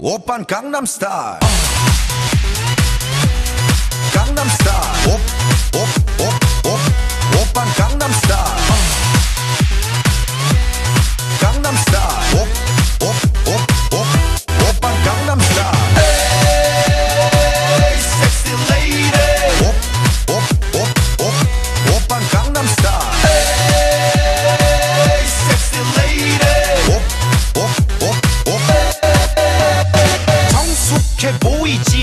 오빤 강남스타일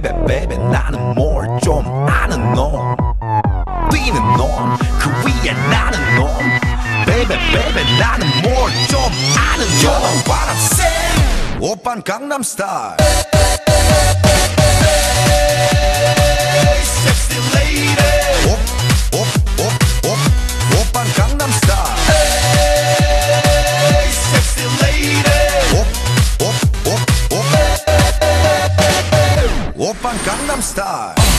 베베 베베 나는 뭘 좀 아는 놈 뛰는 놈그 위에 나는 놈 베베 베베 나는 뭘 좀 아는 놈 You know what I'm saying 오빤 강남스타일 Sexy lady 옵옵옵옵 오빤 강남스타일 오빤 강남스타일